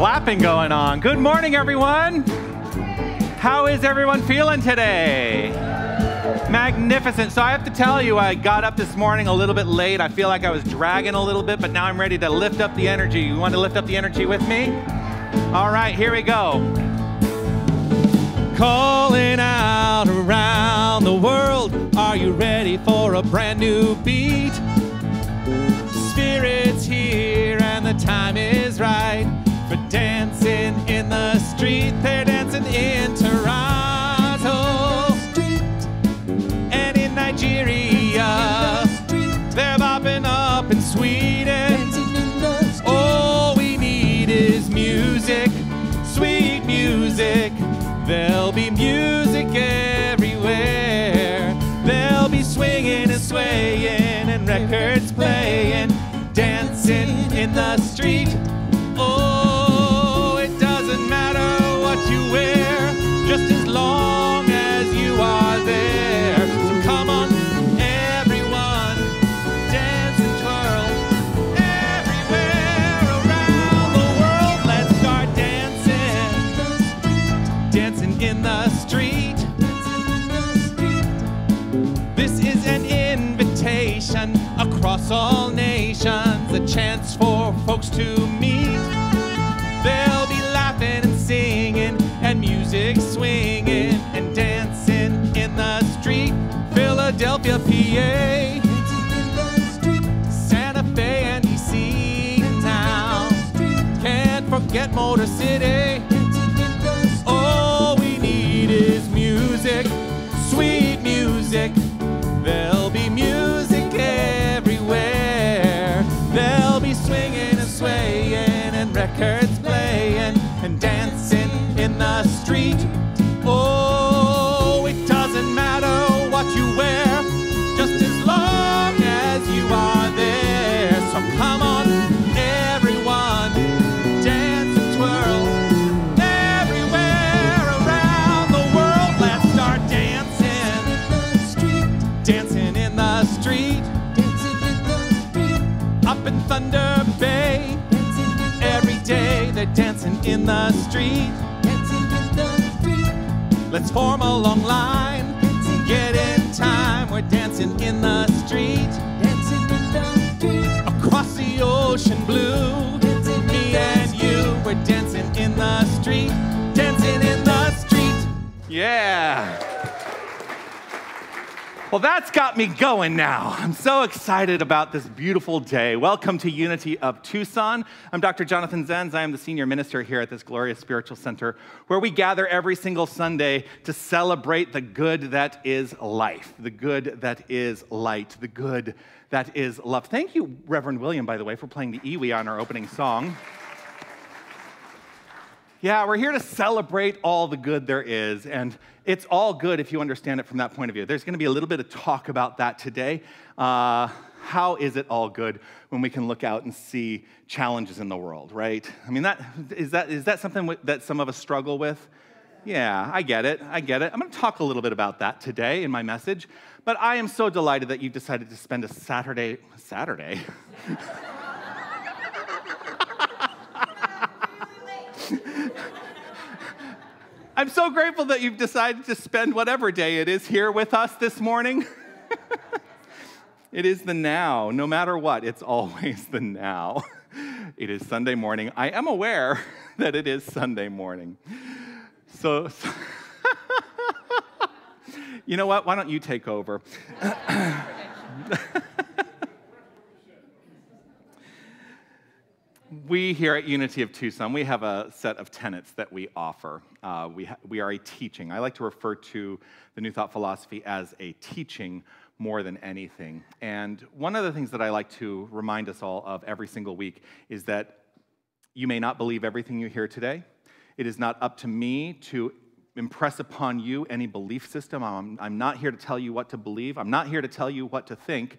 clapping going on. Good morning, everyone. How is everyone feeling today? Magnificent. So I have to tell you, I got up this morning a little bit late. I feel like I was dragging a little bit, but now I'm ready to lift up the energy. You want to lift up the energy with me? All right, here we go. Calling out around the world. Are you ready for a brand new beat? Spirit's here and the time is right dancing in the street. They're dancing in Toronto and in Nigeria. They're bopping up in Sweden. All we need is music, sweet music. There'll be music everywhere. They'll be swinging and swaying and records playing, dancing in the street. You wear, just as long as you are there. So come on, everyone, dance and twirl. Everywhere around the world, let's start dancing, dancing in the street. This is an invitation across all nations, a chance for folks to meet. PA, Santa Fe, and DC town. Can't forget Motor City. Let's form a long line, Well, that's got me going now. I'm so excited about this beautiful day. Welcome to Unity of Tucson. I'm Dr. Jonathan Zenz. I am the senior minister here at this glorious spiritual center where we gather every single Sunday to celebrate the good that is life, the good that is light, the good that is love. Thank you, Reverend William, by the way, for playing the EWI on our opening song. Yeah, we're here to celebrate all the good there is, and it's all good if you understand it from that point of view. There's going to be a little bit of talk about that today. Uh, how is it all good when we can look out and see challenges in the world, right? I mean, that is that is that something that some of us struggle with? Yeah, I get it. I get it. I'm going to talk a little bit about that today in my message. But I am so delighted that you decided to spend a Saturday Saturday. I'm so grateful that you've decided to spend whatever day it is here with us this morning. it is the now. No matter what, it's always the now. It is Sunday morning. I am aware that it is Sunday morning. So, so you know what? Why don't you take over? We here at Unity of Tucson, we have a set of tenets that we offer. Uh, we, ha- we are a teaching. I like to refer to the New Thought philosophy as a teaching more than anything. And one of the things that I like to remind us all of every single week is that you may not believe everything you hear today. It is not up to me to impress upon you any belief system. I'm, I'm not here to tell you what to believe. I'm not here to tell you what to think.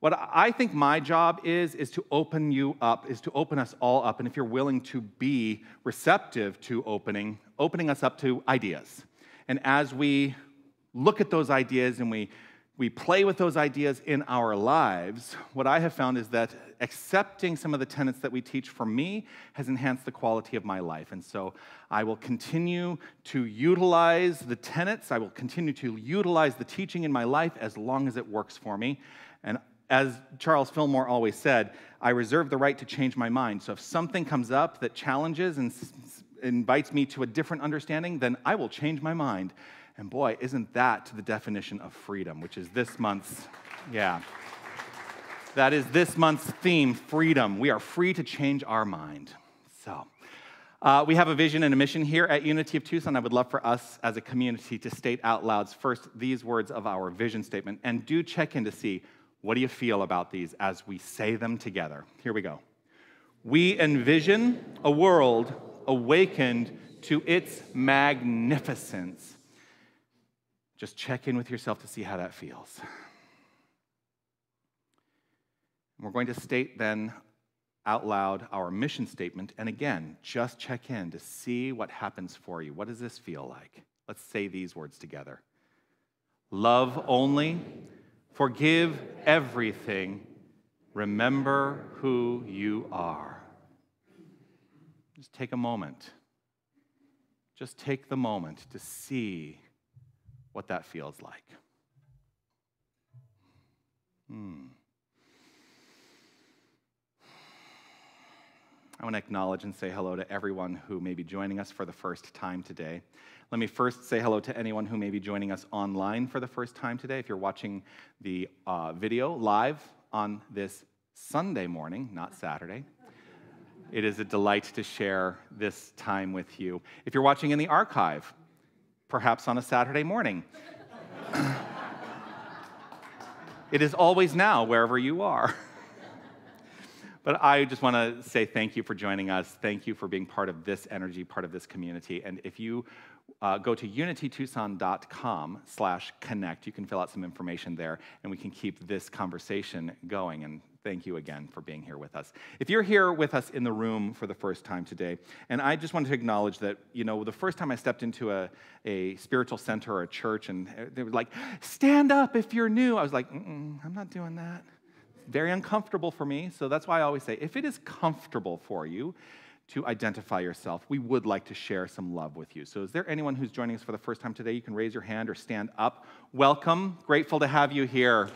What I think my job is, is to open you up, is to open us all up. And if you're willing to be receptive to opening, opening us up to ideas. And as we look at those ideas and we we play with those ideas in our lives, what I have found is that accepting some of the tenets that we teach for me has enhanced the quality of my life. And so I will continue to utilize the tenets, I will continue to utilize the teaching in my life as long as it works for me. And as Charles Fillmore always said, I reserve the right to change my mind. So if something comes up that challenges and invites me to a different understanding, then I will change my mind. And boy, isn't that the definition of freedom, which is this month's, yeah. That is this month's theme freedom. We are free to change our mind. So, uh, we have a vision and a mission here at Unity of Tucson. I would love for us as a community to state out loud first these words of our vision statement and do check in to see what do you feel about these as we say them together. Here we go. We envision a world awakened to its magnificence. Just check in with yourself to see how that feels. We're going to state then out loud our mission statement. And again, just check in to see what happens for you. What does this feel like? Let's say these words together Love only, forgive everything, remember who you are. Just take a moment. Just take the moment to see what that feels like. Hmm. I want to acknowledge and say hello to everyone who may be joining us for the first time today. Let me first say hello to anyone who may be joining us online for the first time today. If you're watching the uh, video live on this Sunday morning, not Saturday, it is a delight to share this time with you. If you're watching in the archive, perhaps on a Saturday morning, it is always now, wherever you are. but I just want to say thank you for joining us. Thank you for being part of this energy, part of this community. And if you uh, go to unitytucson.com slash connect, you can fill out some information there, and we can keep this conversation going. And thank you again for being here with us. If you're here with us in the room for the first time today, and I just wanted to acknowledge that, you know, the first time I stepped into a, a spiritual center or a church, and they were like, stand up if you're new, I was like, I'm not doing that. Very uncomfortable for me. So that's why I always say, if it is comfortable for you, to identify yourself. We would like to share some love with you. So, is there anyone who's joining us for the first time today? You can raise your hand or stand up. Welcome. Grateful to have you here.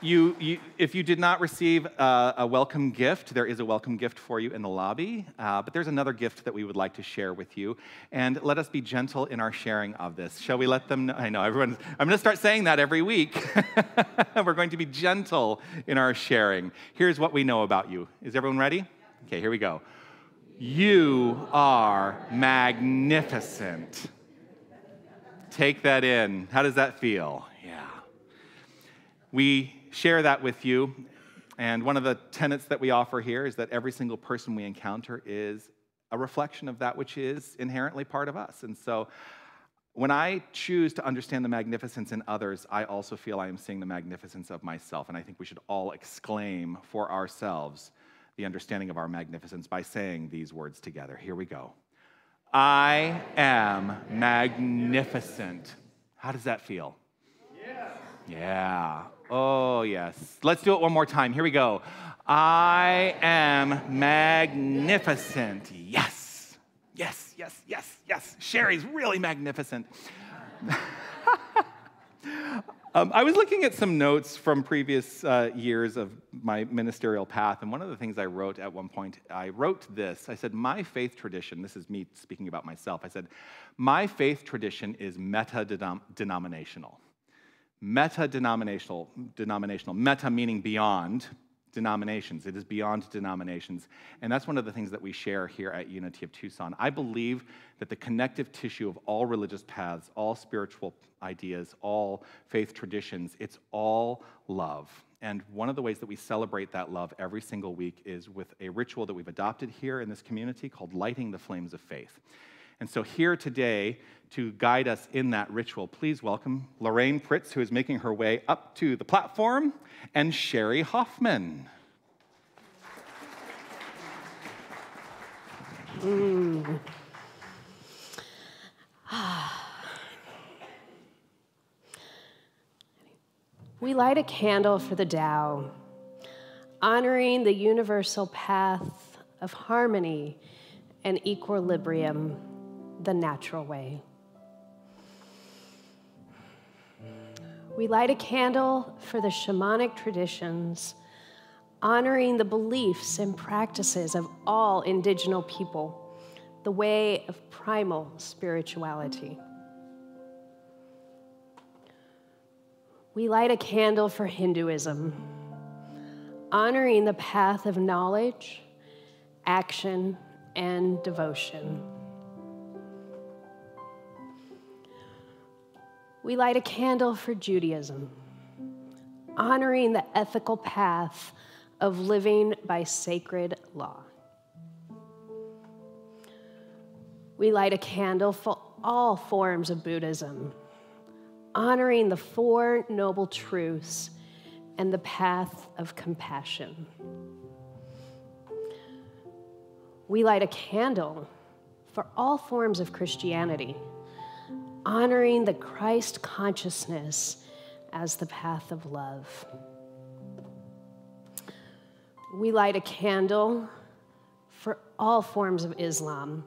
You, you, if you did not receive uh, a welcome gift, there is a welcome gift for you in the lobby. Uh, but there's another gift that we would like to share with you. And let us be gentle in our sharing of this. Shall we let them know? I know everyone, I'm going to start saying that every week. We're going to be gentle in our sharing. Here's what we know about you. Is everyone ready? Okay, here we go. You are magnificent. Take that in. How does that feel? Yeah. We share that with you. And one of the tenets that we offer here is that every single person we encounter is a reflection of that which is inherently part of us. And so when I choose to understand the magnificence in others, I also feel I am seeing the magnificence of myself. And I think we should all exclaim for ourselves the understanding of our magnificence by saying these words together. Here we go. I am magnificent. How does that feel? Yeah. Yeah. Oh, yes. Let's do it one more time. Here we go. I am magnificent. Yes. Yes, yes, yes, yes. Sherry's really magnificent. um, I was looking at some notes from previous uh, years of my ministerial path, and one of the things I wrote at one point, I wrote this. I said, My faith tradition, this is me speaking about myself, I said, My faith tradition is meta denominational meta-denominational, denominational, meta meaning beyond denominations. It is beyond denominations. And that's one of the things that we share here at Unity of Tucson. I believe that the connective tissue of all religious paths, all spiritual ideas, all faith traditions, it's all love. And one of the ways that we celebrate that love every single week is with a ritual that we've adopted here in this community called Lighting the Flames of Faith. And so, here today to guide us in that ritual, please welcome Lorraine Pritz, who is making her way up to the platform, and Sherry Hoffman. Mm. we light a candle for the Tao, honoring the universal path of harmony and equilibrium, the natural way. We light a candle for the shamanic traditions, honoring the beliefs and practices of all indigenous people, the way of primal spirituality. We light a candle for Hinduism, honoring the path of knowledge, action, and devotion. We light a candle for Judaism, honoring the ethical path of living by sacred law. We light a candle for all forms of Buddhism, honoring the Four Noble Truths and the path of compassion. We light a candle for all forms of Christianity, honoring the Christ consciousness as the path of love. We light a candle for all forms of Islam,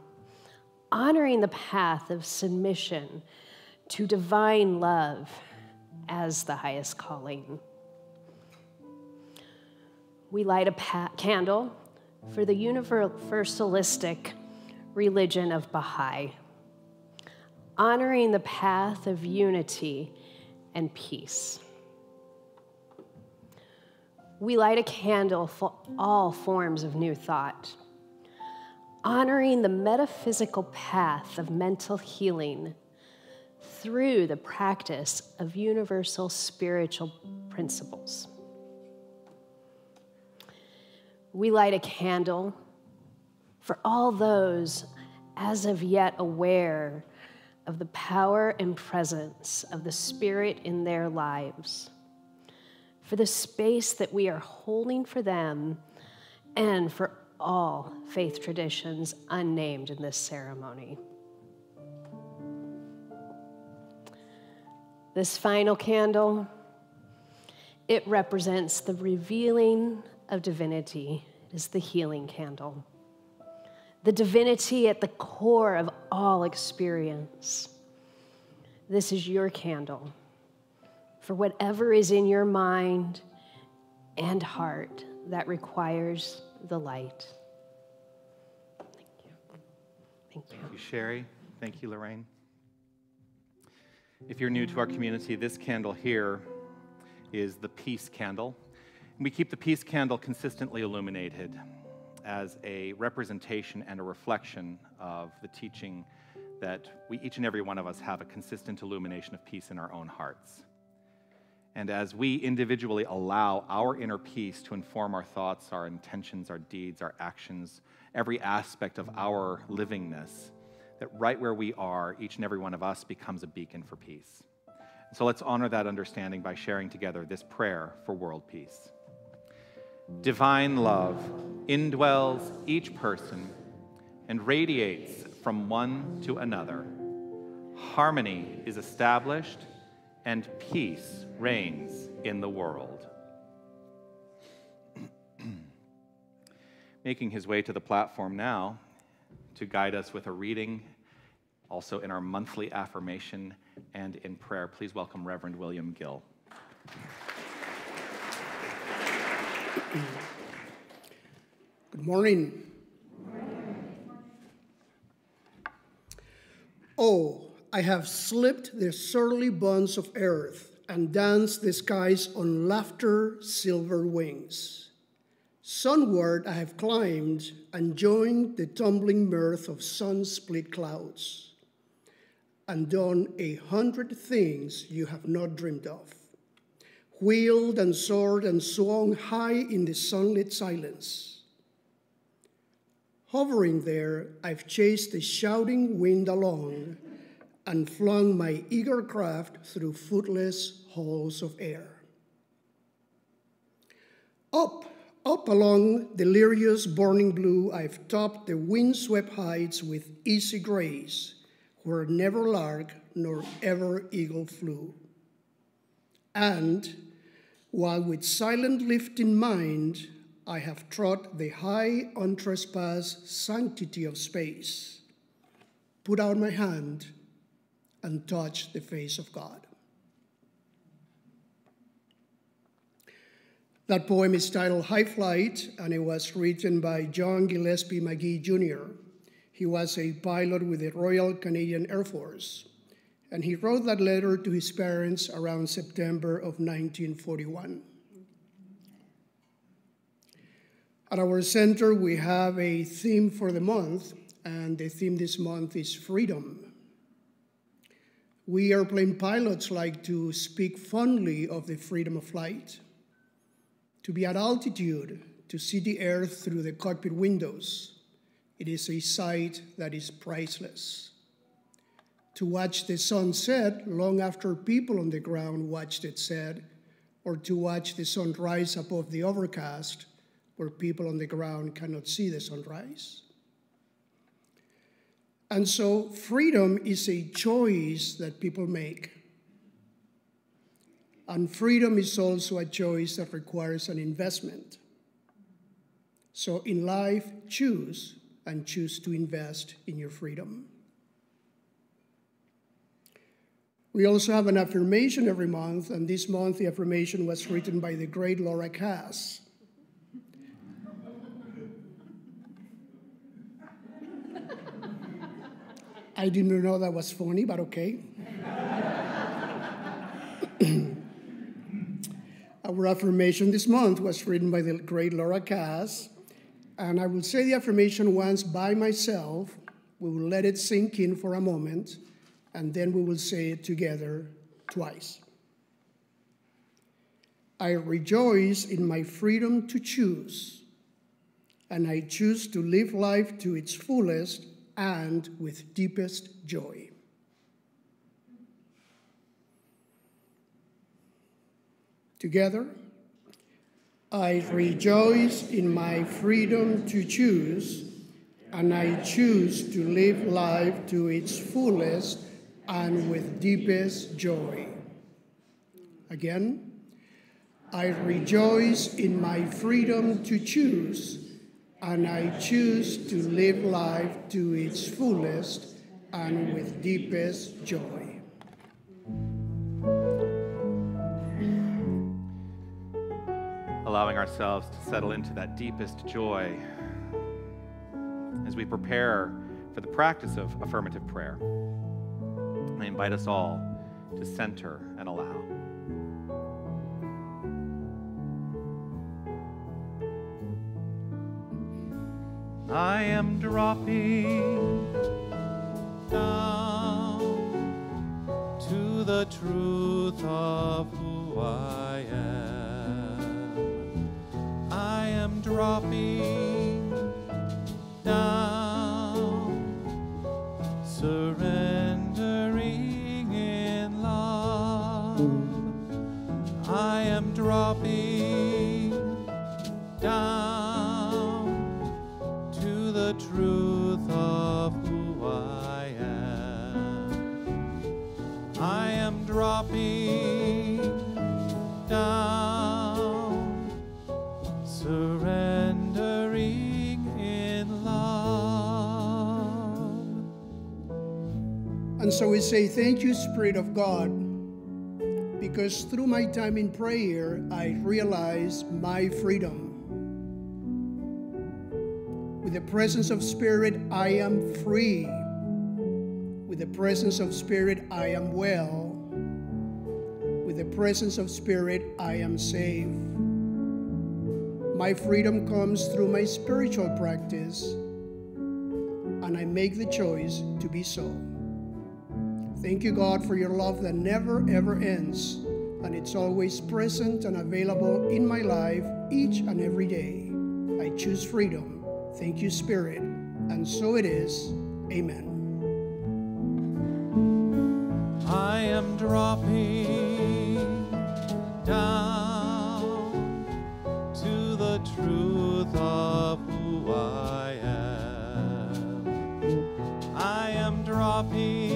honoring the path of submission to divine love as the highest calling. We light a candle for the universalistic religion of Baha'i, honoring the path of unity and peace. We light a candle for all forms of new thought, honoring the metaphysical path of mental healing through the practice of universal spiritual principles. We light a candle for all those as of yet aware of the power and presence of the Spirit in their lives, for the space that we are holding for them, and for all faith traditions unnamed in this ceremony. This final candle, it represents the revealing of divinity. It is the healing candle. The divinity at the core of all experience. This is your candle for whatever is in your mind and heart that requires the light. Thank you. Thank you. Sherry. Thank you, Lorraine. If you're new to our community, this candle here is the peace candle. We keep the peace candle consistently illuminated as a representation and a reflection of the teaching that we, each and every one of us, have a consistent illumination of peace in our own hearts. And as we individually allow our inner peace to inform our thoughts, our intentions, our deeds, our actions, every aspect of our livingness, that right where we are, each and every one of us becomes a beacon for peace. So let's honor that understanding by sharing together this prayer for world peace. Divine love indwells each person and radiates from one to another. Harmony is established and peace reigns in the world. Making his way to the platform now to guide us with a reading, also in our monthly affirmation and in prayer, please welcome Reverend William Gill. Good morning. Oh, I have slipped the surly bonds of earth and danced the skies on laughter silver wings. Sunward I have climbed and joined the tumbling mirth of sun split clouds, and done a hundred things you have not dreamed of wheeled and soared and swung high in the sunlit silence. Hovering there, I've chased the shouting wind along and flung my eager craft through footless halls of air. Up, up along delirious burning blue, I've topped the windswept heights with easy grace, where never lark nor ever eagle flew. And while with silent lift in mind, I have trod the high, untrespassed sanctity of space, put out my hand and touched the face of God. That poem is titled High Flight, and it was written by John Gillespie Magee Jr. He was a pilot with the Royal Canadian Air Force, and he wrote that letter to his parents around September of 1941. At our center, we have a theme for the month, and the theme this month is freedom. We airplane pilots like to speak fondly of the freedom of flight to be at altitude, to see the earth through the cockpit windows. It is a sight that is priceless. To watch the sun set long after people on the ground watched it set, or to watch the sun rise above the overcast where people on the ground cannot see the sunrise. And so, freedom is a choice that people make. And freedom is also a choice that requires an investment. So in life, choose and choose to invest in your freedom. We also have an affirmation every month, and this month the affirmation was written by the great Laura Cass. I didn't know that was funny, but okay. Our affirmation this month was written by the great Laura Cass, and I will say the affirmation once by myself. We will let it sink in for a moment, and then we will say it together twice. I rejoice in my freedom to choose, and I choose to live life to its fullest and with deepest joy. Together, I rejoice in my freedom to choose, and I choose to live life to its fullest and with deepest joy. Again, I rejoice in my freedom to choose, and I choose to live life to its fullest and with deepest joy. allowing ourselves to settle into that deepest joy as we prepare for the practice of affirmative prayer. I invite us all to center and allow. I am dropping down to the truth of who I am I am dropping down, surrendering dropping down to the truth of who I am. I am dropping down. Surrendering in love. And so we say, Thank you, Spirit of God, because through my time in prayer, I realize my freedom. With the presence of Spirit, I am free. With the presence of Spirit, I am well. With the presence of Spirit, I am safe. My freedom comes through my spiritual practice, and I make the choice to be so. Thank you, God, for your love that never, ever ends, and it's always present and available in my life each and every day. I choose freedom. Thank you, Spirit. And so it is. Amen. I am dropping down to the truth of who I am. I am dropping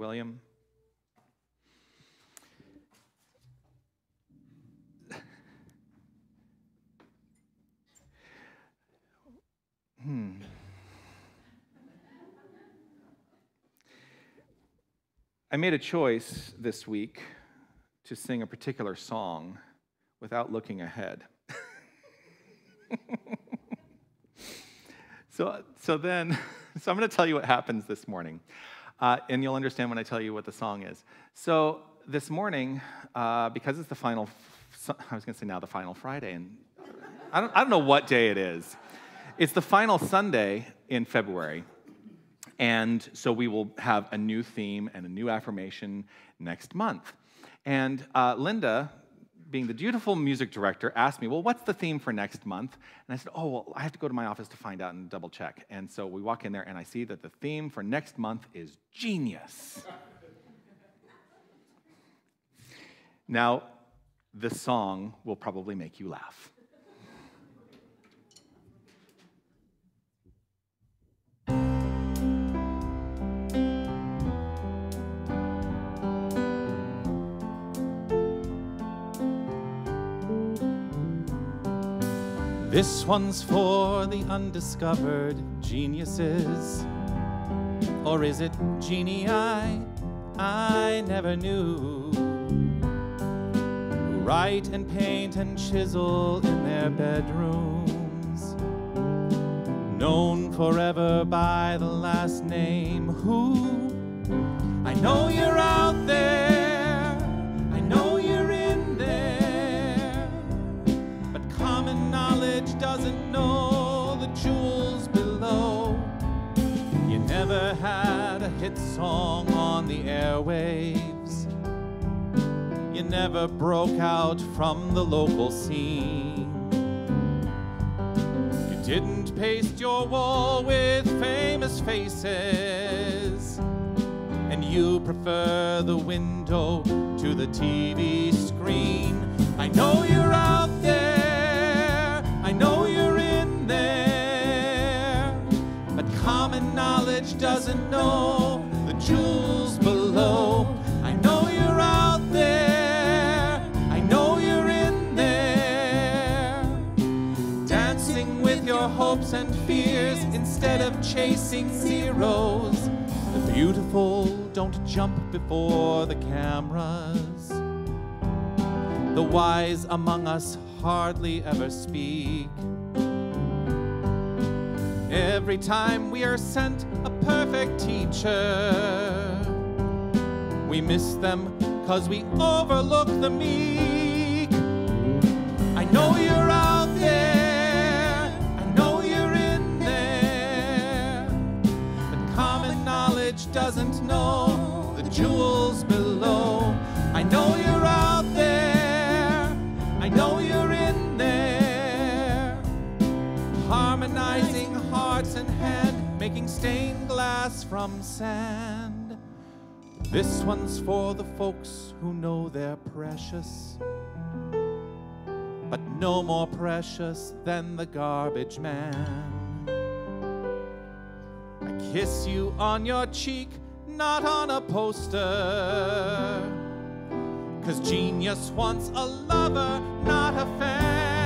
William. Hmm. I made a choice this week to sing a particular song without looking ahead. so, so then, so I'm going to tell you what happens this morning, uh, and you'll understand when I tell you what the song is. So this morning, uh, because it's the final, I was going to say now the final Friday, and I don't, I don't know what day it is. It's the final Sunday in February. And so we will have a new theme and a new affirmation next month. And uh, Linda, being the dutiful music director, asked me, Well, what's the theme for next month? And I said, Oh, well, I have to go to my office to find out and double check. And so we walk in there, and I see that the theme for next month is genius. now, the song will probably make you laugh. This one's for the undiscovered geniuses. Or is it genii I never knew? Who write and paint and chisel in their bedrooms. Known forever by the last name Who? I know you're out there. Doesn't know the jewels below. You never had a hit song on the airwaves. You never broke out from the local scene. You didn't paste your wall with famous faces. And you prefer the window to the TV screen. I know you're out there. Knowledge doesn't know the jewels below. I know you're out there, I know you're in there, dancing with your hopes and fears instead of chasing zeros. The beautiful don't jump before the cameras. The wise among us hardly ever speak. Every time we are sent a perfect teacher, we miss them cause we overlook the meek. I know you're out there, I know you're in there, but common knowledge doesn't know making stained glass from sand. This one's for the folks who know they're precious, but no more precious than the garbage man. I kiss you on your cheek, not on a poster. Cause genius wants a lover, not a fan.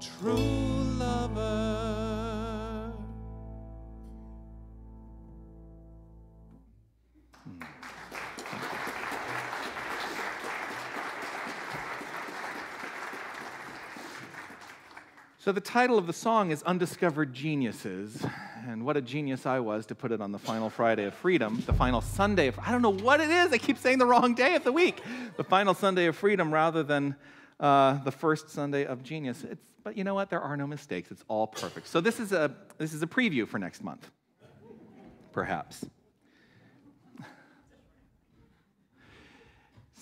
True lover. So, the title of the song is Undiscovered Geniuses. And what a genius I was to put it on the final Friday of freedom, the final Sunday of, I don't know what it is, I keep saying the wrong day of the week, the final Sunday of freedom rather than uh, the first Sunday of genius. It's, but you know what? There are no mistakes. It's all perfect. So, this is, a, this is a preview for next month. perhaps.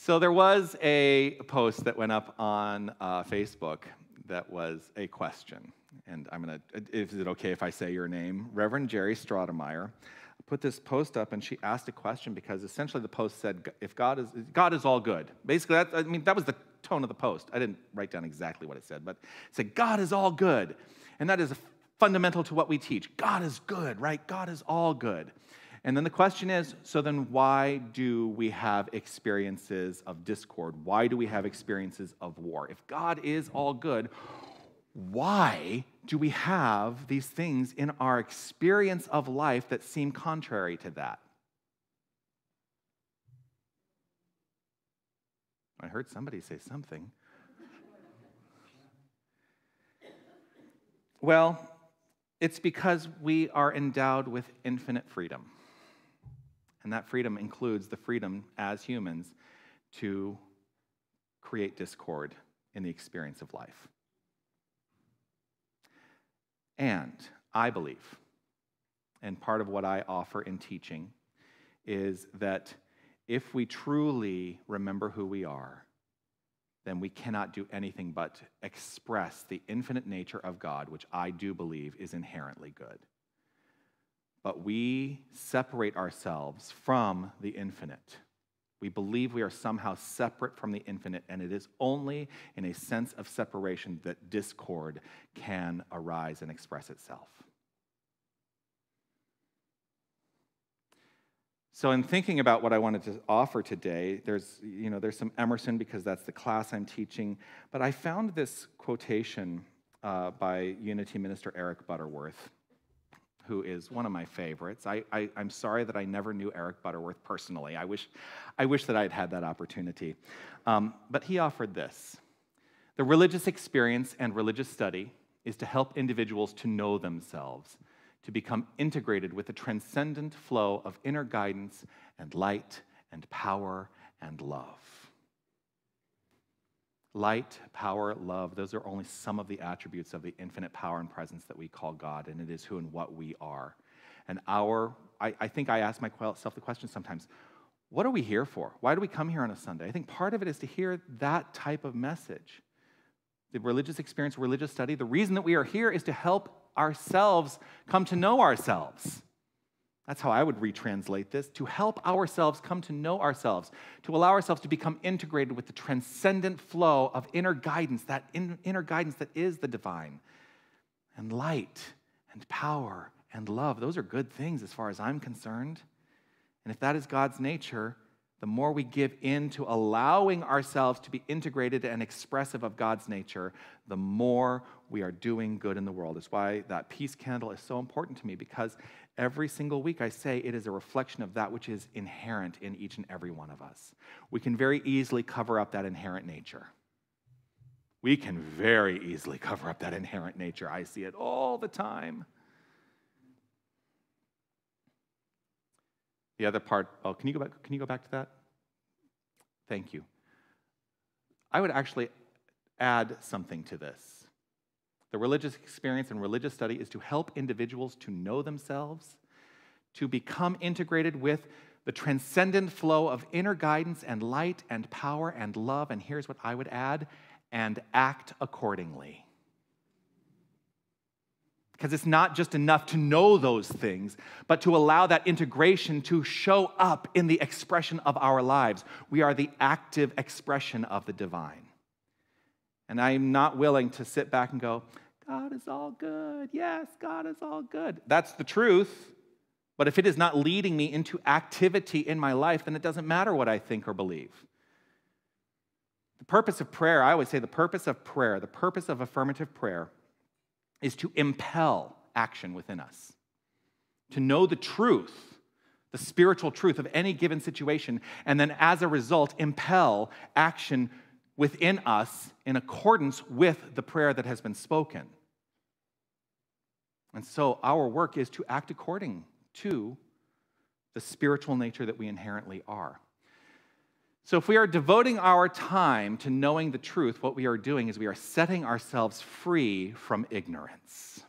So there was a post that went up on uh, Facebook that was a question. And I'm going to, is it okay if I say your name? Reverend Jerry Stratemeyer put this post up and she asked a question because essentially the post said, if God is, God is all good. Basically, that, I mean, that was the tone of the post. I didn't write down exactly what it said, but it said, God is all good. And that is fundamental to what we teach. God is good, right? God is all good. And then the question is so then why do we have experiences of discord? Why do we have experiences of war? If God is all good, why do we have these things in our experience of life that seem contrary to that? I heard somebody say something. Well, it's because we are endowed with infinite freedom. And that freedom includes the freedom as humans to create discord in the experience of life. And I believe, and part of what I offer in teaching, is that if we truly remember who we are, then we cannot do anything but express the infinite nature of God, which I do believe is inherently good but we separate ourselves from the infinite. We believe we are somehow separate from the infinite, and it is only in a sense of separation that discord can arise and express itself. So, in thinking about what I wanted to offer today, there's, you know, there's some Emerson because that's the class I'm teaching, but I found this quotation uh, by Unity Minister Eric Butterworth who is one of my favorites. I, I, am sorry that I never knew Eric Butterworth personally. I wish, I wish that I had had that opportunity. Um, but he offered this The religious experience and religious study is to help individuals to know themselves, to become integrated with the transcendent flow of inner guidance and light and power and love. Light, power, love, those are only some of the attributes of the infinite power and presence that we call God, and it is who and what we are. And our, I, I think I ask myself the question sometimes what are we here for? Why do we come here on a Sunday? I think part of it is to hear that type of message. The religious experience, religious study, the reason that we are here is to help ourselves come to know ourselves. That's how I would retranslate this to help ourselves come to know ourselves, to allow ourselves to become integrated with the transcendent flow of inner guidance, that inner guidance that is the divine, and light and power and love. Those are good things as far as I'm concerned. And if that is God's nature, the more we give in to allowing ourselves to be integrated and expressive of God's nature, the more we are doing good in the world. It's why that peace candle is so important to me because every single week I say it is a reflection of that which is inherent in each and every one of us. We can very easily cover up that inherent nature. We can very easily cover up that inherent nature. I see it all the time. The other part, oh, can you go back, can you go back to that? Thank you. I would actually add something to this. The religious experience and religious study is to help individuals to know themselves, to become integrated with the transcendent flow of inner guidance and light and power and love. And here's what I would add and act accordingly. Because it's not just enough to know those things, but to allow that integration to show up in the expression of our lives. We are the active expression of the divine. And I'm not willing to sit back and go, God is all good. Yes, God is all good. That's the truth. But if it is not leading me into activity in my life, then it doesn't matter what I think or believe. The purpose of prayer, I always say the purpose of prayer, the purpose of affirmative prayer is to impel action within us, to know the truth, the spiritual truth of any given situation, and then as a result, impel action within us in accordance with the prayer that has been spoken. And so our work is to act according to the spiritual nature that we inherently are. So, if we are devoting our time to knowing the truth, what we are doing is we are setting ourselves free from ignorance.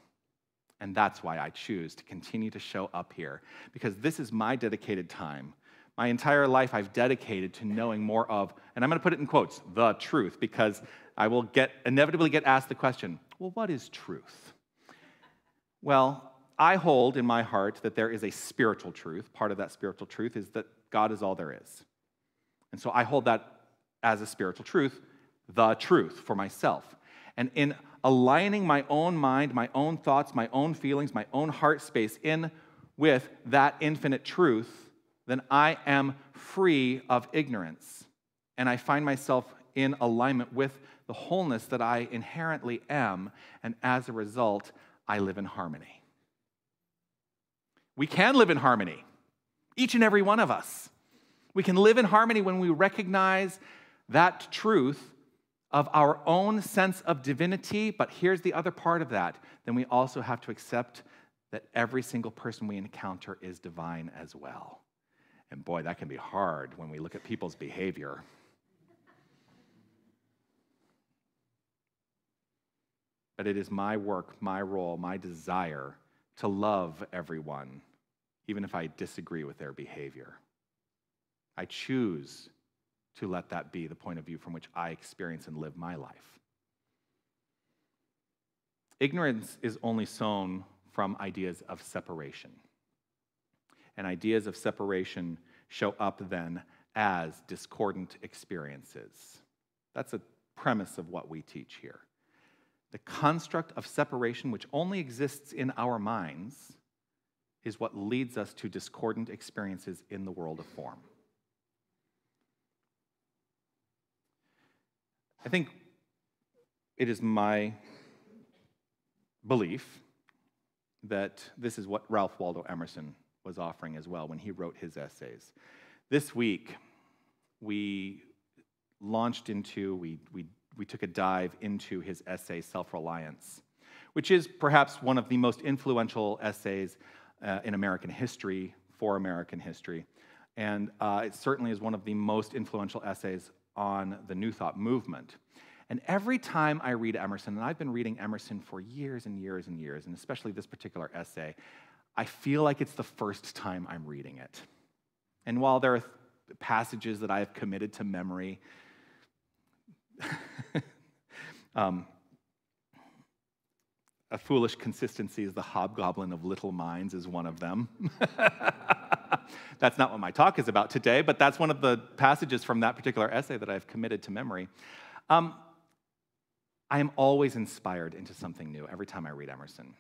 And that's why I choose to continue to show up here, because this is my dedicated time. My entire life I've dedicated to knowing more of, and I'm going to put it in quotes, the truth, because I will get inevitably get asked the question, well, what is truth? Well, I hold in my heart that there is a spiritual truth. Part of that spiritual truth is that God is all there is. And so I hold that as a spiritual truth, the truth for myself. And in aligning my own mind, my own thoughts, my own feelings, my own heart space in with that infinite truth, then I am free of ignorance. And I find myself in alignment with the wholeness that I inherently am. And as a result, I live in harmony. We can live in harmony, each and every one of us. We can live in harmony when we recognize that truth of our own sense of divinity, but here's the other part of that. Then we also have to accept that every single person we encounter is divine as well. And boy, that can be hard when we look at people's behavior. But it is my work, my role, my desire to love everyone, even if I disagree with their behavior. I choose to let that be the point of view from which I experience and live my life. Ignorance is only sown from ideas of separation. And ideas of separation show up then as discordant experiences. That's a premise of what we teach here. The construct of separation, which only exists in our minds, is what leads us to discordant experiences in the world of form. I think it is my belief that this is what Ralph Waldo Emerson was offering as well when he wrote his essays. This week, we launched into, we, we, we took a dive into his essay, Self Reliance, which is perhaps one of the most influential essays uh, in American history, for American history. And uh, it certainly is one of the most influential essays on the New Thought movement. And every time I read Emerson, and I've been reading Emerson for years and years and years, and especially this particular essay, I feel like it's the first time I'm reading it. And while there are passages that I have committed to memory, um, a foolish consistency is the hobgoblin of little minds, is one of them. that's not what my talk is about today, but that's one of the passages from that particular essay that I've committed to memory. Um, I am always inspired into something new every time I read Emerson.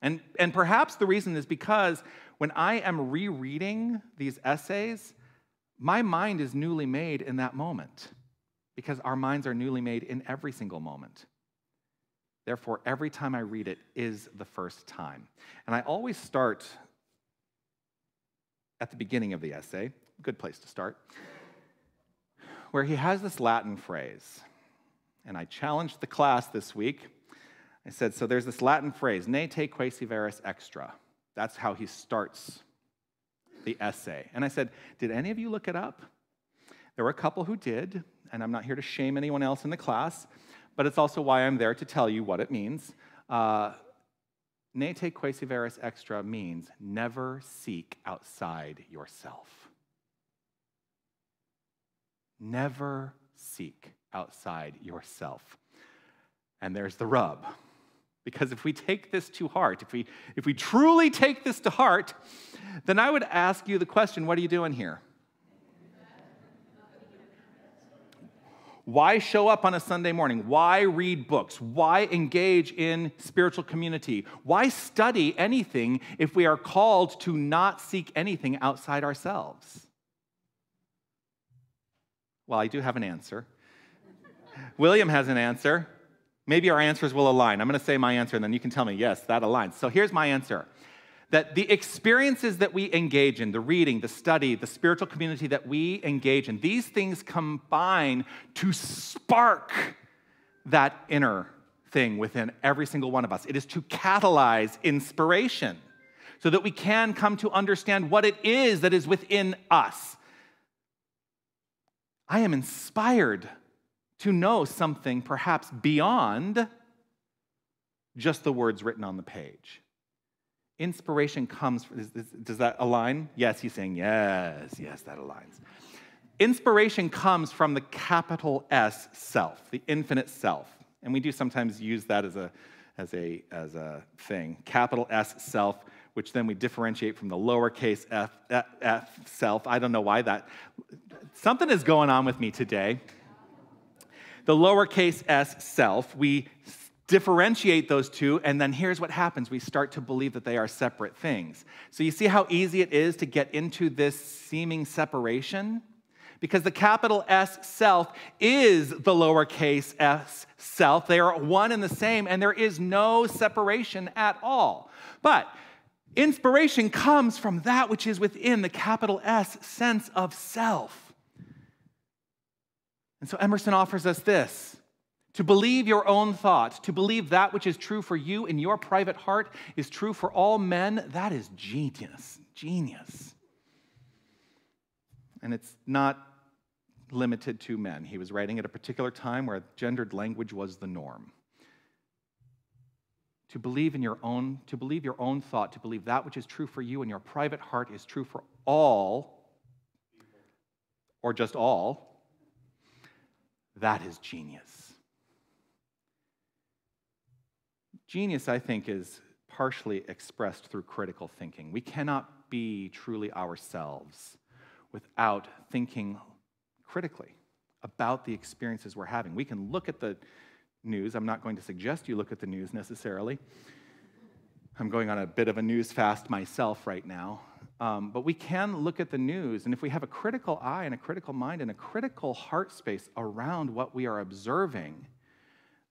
And, and perhaps the reason is because when I am rereading these essays, my mind is newly made in that moment because our minds are newly made in every single moment. Therefore, every time I read it is the first time. And I always start at the beginning of the essay, good place to start, where he has this Latin phrase. And I challenged the class this week. I said, so there's this Latin phrase, ne te quaesiveris extra. That's how he starts the essay. And I said, did any of you look it up? There were a couple who did, and I'm not here to shame anyone else in the class, but it's also why I'm there to tell you what it means. Uh, Ne te quaesiveris extra means never seek outside yourself. Never seek outside yourself. And there's the rub. Because if we take this to heart, if we, if we truly take this to heart, then I would ask you the question what are you doing here? Why show up on a Sunday morning? Why read books? Why engage in spiritual community? Why study anything if we are called to not seek anything outside ourselves? Well, I do have an answer. William has an answer. Maybe our answers will align. I'm going to say my answer and then you can tell me, yes, that aligns. So here's my answer that the experiences that we engage in, the reading, the study, the spiritual community that we engage in, these things combine to spark that inner thing within every single one of us. It is to catalyze inspiration so that we can come to understand what it is that is within us. I am inspired to know something perhaps beyond just the words written on the page. Inspiration comes, does that align? Yes, he's saying yes, yes, that aligns. Inspiration comes from the capital S self, the infinite self. And we do sometimes use that as a, as a, as a thing. Capital S self, which then we differentiate from the lowercase f, f, f self. I don't know why that. Something is going on with me today. The lowercase s self, we differentiate those two, and then here's what happens we start to believe that they are separate things. So, you see how easy it is to get into this seeming separation? Because the capital S self is the lowercase s self. They are one and the same, and there is no separation at all. But inspiration comes from that which is within the capital S sense of self. And so Emerson offers us this to believe your own thought, to believe that which is true for you in your private heart is true for all men, that is genius. Genius. And it's not limited to men. He was writing at a particular time where gendered language was the norm. To believe in your own, to believe your own thought, to believe that which is true for you in your private heart is true for all, or just all, that is genius. Genius, I think, is partially expressed through critical thinking. We cannot be truly ourselves without thinking critically about the experiences we're having. We can look at the news. I'm not going to suggest you look at the news necessarily. I'm going on a bit of a news fast myself right now. Um, but we can look at the news, and if we have a critical eye and a critical mind and a critical heart space around what we are observing,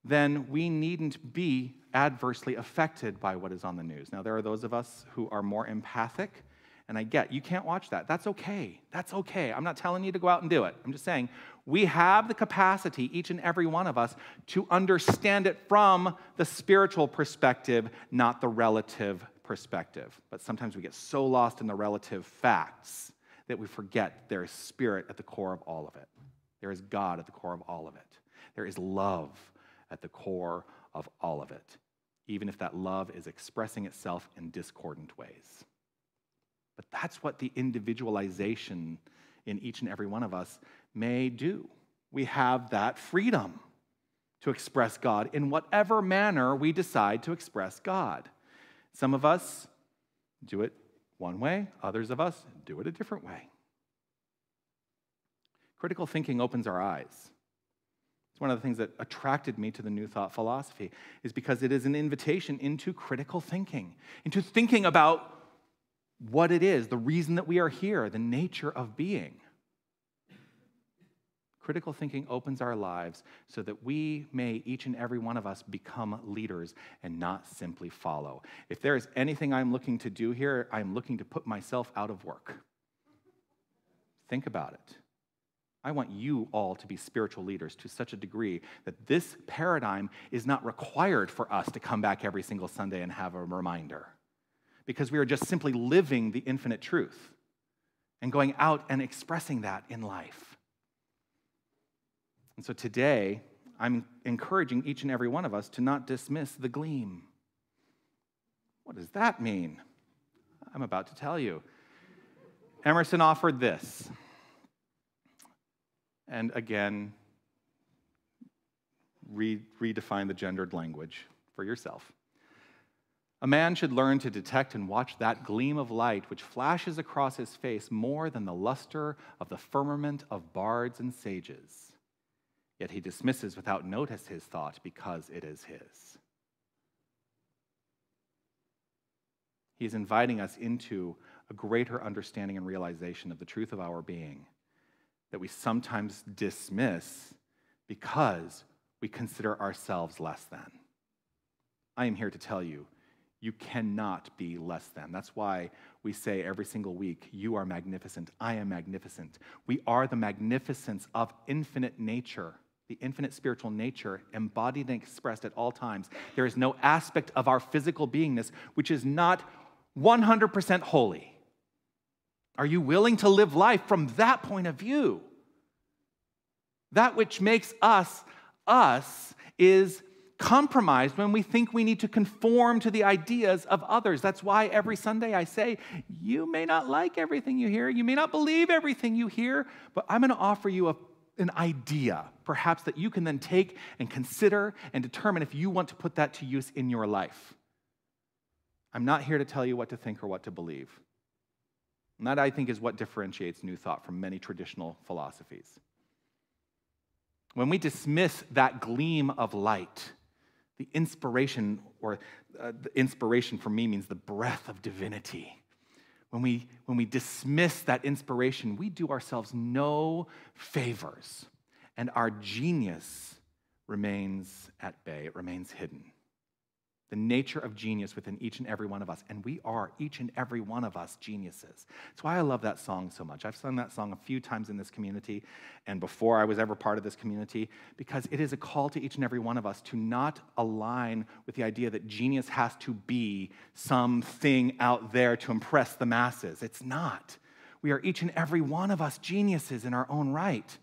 then we needn't be adversely affected by what is on the news. Now, there are those of us who are more empathic, and I get you can't watch that. That's okay. That's okay. I'm not telling you to go out and do it. I'm just saying we have the capacity, each and every one of us, to understand it from the spiritual perspective, not the relative perspective. But sometimes we get so lost in the relative facts that we forget there is spirit at the core of all of it. There is God at the core of all of it. There is love at the core of all of it, even if that love is expressing itself in discordant ways. But that's what the individualization in each and every one of us may do. We have that freedom to express God in whatever manner we decide to express God. Some of us do it one way, others of us do it a different way. Critical thinking opens our eyes. It's one of the things that attracted me to the New Thought philosophy, is because it is an invitation into critical thinking, into thinking about what it is, the reason that we are here, the nature of being. Critical thinking opens our lives so that we may, each and every one of us, become leaders and not simply follow. If there is anything I'm looking to do here, I'm looking to put myself out of work. Think about it. I want you all to be spiritual leaders to such a degree that this paradigm is not required for us to come back every single Sunday and have a reminder. Because we are just simply living the infinite truth and going out and expressing that in life. And so today, I'm encouraging each and every one of us to not dismiss the gleam. What does that mean? I'm about to tell you. Emerson offered this. And again, re- redefine the gendered language for yourself. A man should learn to detect and watch that gleam of light which flashes across his face more than the luster of the firmament of bards and sages. Yet he dismisses without notice his thought because it is his. He is inviting us into a greater understanding and realization of the truth of our being that we sometimes dismiss because we consider ourselves less than. I am here to tell you, you cannot be less than. That's why we say every single week, You are magnificent, I am magnificent. We are the magnificence of infinite nature, the infinite spiritual nature embodied and expressed at all times. There is no aspect of our physical beingness which is not 100% holy. Are you willing to live life from that point of view? That which makes us us is compromised when we think we need to conform to the ideas of others. That's why every Sunday I say, You may not like everything you hear, you may not believe everything you hear, but I'm going to offer you a, an idea, perhaps that you can then take and consider and determine if you want to put that to use in your life. I'm not here to tell you what to think or what to believe. And that, I think, is what differentiates New Thought from many traditional philosophies. When we dismiss that gleam of light, the inspiration, or uh, the inspiration for me means the breath of divinity. When we, when we dismiss that inspiration, we do ourselves no favors, and our genius remains at bay, it remains hidden the nature of genius within each and every one of us. And we are, each and every one of us, geniuses. That's why I love that song so much. I've sung that song a few times in this community and before I was ever part of this community because it is a call to each and every one of us to not align with the idea that genius has to be something out there to impress the masses. It's not. We are each and every one of us geniuses in our own right.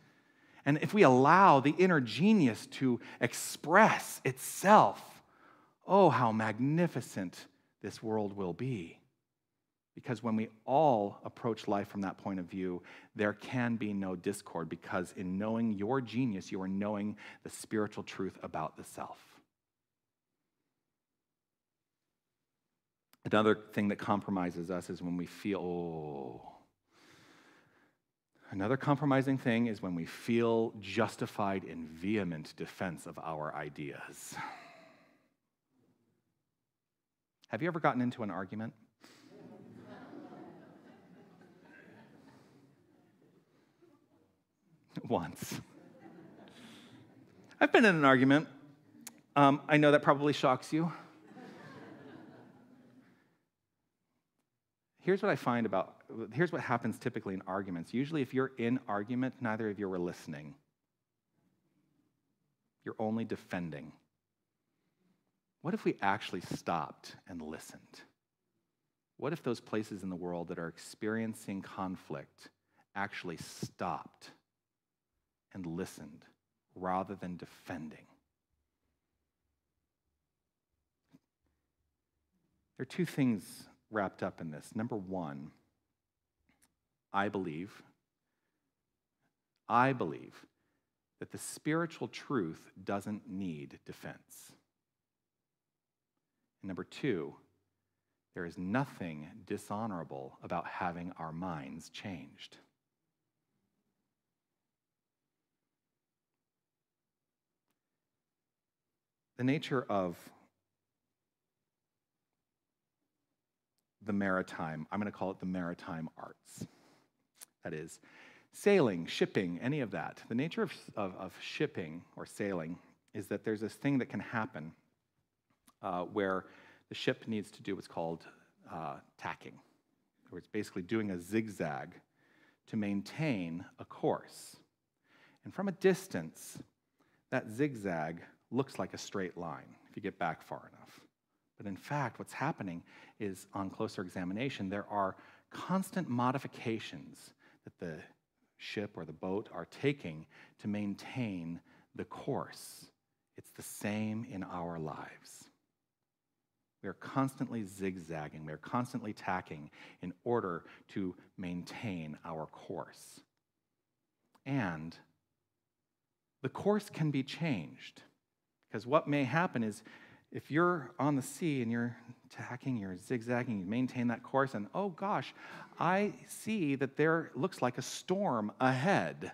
And if we allow the inner genius to express itself, oh, how magnificent this world will be. Because when we all approach life from that point of view, there can be no discord because in knowing your genius, you are knowing the spiritual truth about the self. Another thing that compromises us is when we feel, oh, Another compromising thing is when we feel justified in vehement defense of our ideas. Have you ever gotten into an argument? Once. I've been in an argument. Um, I know that probably shocks you. Here's what I find about, here's what happens typically in arguments. Usually, if you're in argument, neither of you are listening. You're only defending. What if we actually stopped and listened? What if those places in the world that are experiencing conflict actually stopped and listened rather than defending? There are two things wrapped up in this. Number one, I believe, I believe that the spiritual truth doesn't need defense. And number two, there is nothing dishonorable about having our minds changed. The nature of the maritime, I'm going to call it the maritime arts. That is, sailing, shipping, any of that. The nature of, of, of shipping or sailing is that there's this thing that can happen uh, where the ship needs to do what's called uh, tacking, where it's basically doing a zigzag to maintain a course. And from a distance, that zigzag looks like a straight line if you get back far enough. But in fact, what's happening is on closer examination, there are constant modifications that the ship or the boat are taking to maintain the course. It's the same in our lives. We are constantly zigzagging, we are constantly tacking in order to maintain our course. And the course can be changed. Because what may happen is if you're on the sea and you're tacking, you're zigzagging, you maintain that course, and oh gosh, I see that there looks like a storm ahead.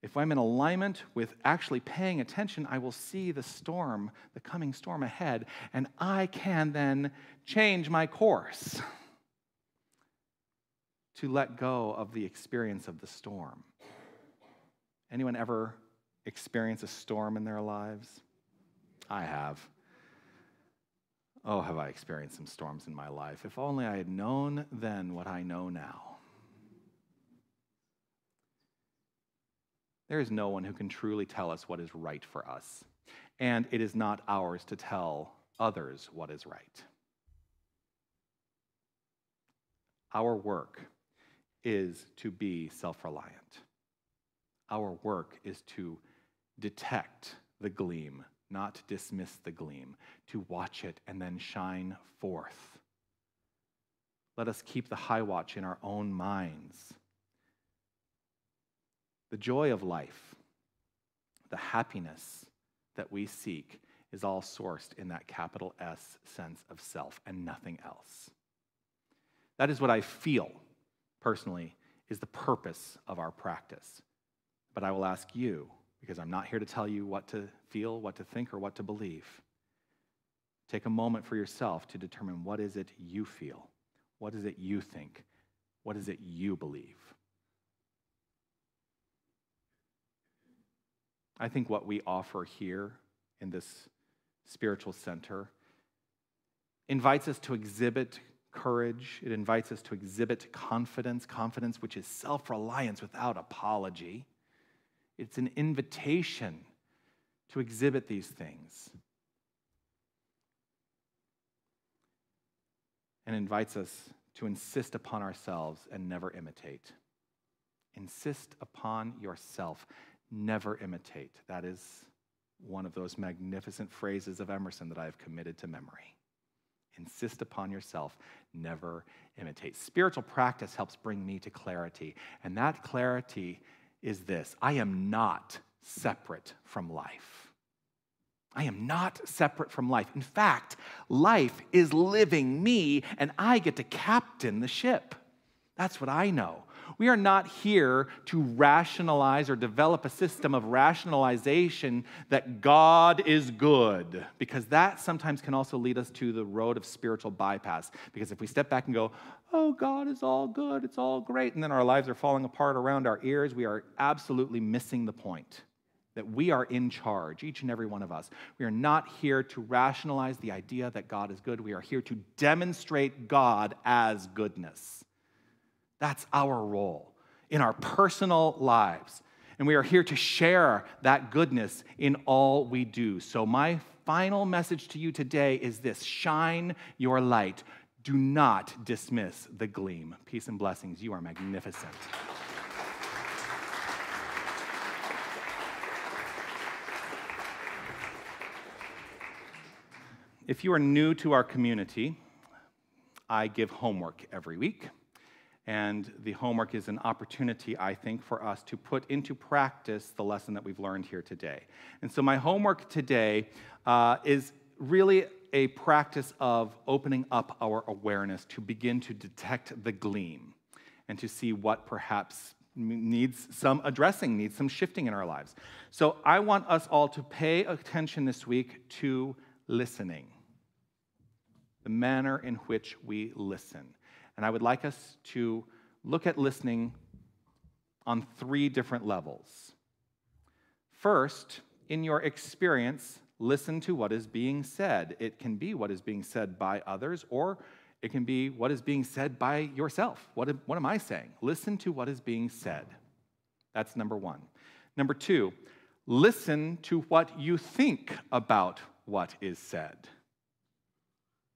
If I'm in alignment with actually paying attention, I will see the storm, the coming storm ahead, and I can then change my course to let go of the experience of the storm. Anyone ever experience a storm in their lives? I have. Oh, have I experienced some storms in my life? If only I had known then what I know now. There is no one who can truly tell us what is right for us, and it is not ours to tell others what is right. Our work is to be self reliant. Our work is to detect the gleam not dismiss the gleam, to watch it and then shine forth. Let us keep the high watch in our own minds. The joy of life, the happiness that we seek, is all sourced in that capital S sense of self and nothing else. That is what I feel personally is the purpose of our practice. But I will ask you, because I'm not here to tell you what to feel, what to think, or what to believe. Take a moment for yourself to determine what is it you feel? What is it you think? What is it you believe? I think what we offer here in this spiritual center invites us to exhibit courage. It invites us to exhibit confidence, confidence which is self reliance without apology. It's an invitation to exhibit these things. And invites us to insist upon ourselves and never imitate. Insist upon yourself, never imitate. That is one of those magnificent phrases of Emerson that I have committed to memory. Insist upon yourself, never imitate. Spiritual practice helps bring me to clarity, and that clarity is this I am not separate from life. I am not separate from life. In fact, life is living me, and I get to captain the ship. That's what I know. We are not here to rationalize or develop a system of rationalization that God is good, because that sometimes can also lead us to the road of spiritual bypass. Because if we step back and go, oh, God is all good, it's all great, and then our lives are falling apart around our ears, we are absolutely missing the point that we are in charge, each and every one of us. We are not here to rationalize the idea that God is good. We are here to demonstrate God as goodness. That's our role in our personal lives. And we are here to share that goodness in all we do. So, my final message to you today is this shine your light. Do not dismiss the gleam. Peace and blessings. You are magnificent. If you are new to our community, I give homework every week. And the homework is an opportunity, I think, for us to put into practice the lesson that we've learned here today. And so, my homework today uh, is really a practice of opening up our awareness to begin to detect the gleam and to see what perhaps needs some addressing, needs some shifting in our lives. So, I want us all to pay attention this week to listening, the manner in which we listen. And I would like us to look at listening on three different levels. First, in your experience, listen to what is being said. It can be what is being said by others, or it can be what is being said by yourself. What, what am I saying? Listen to what is being said. That's number one. Number two, listen to what you think about what is said.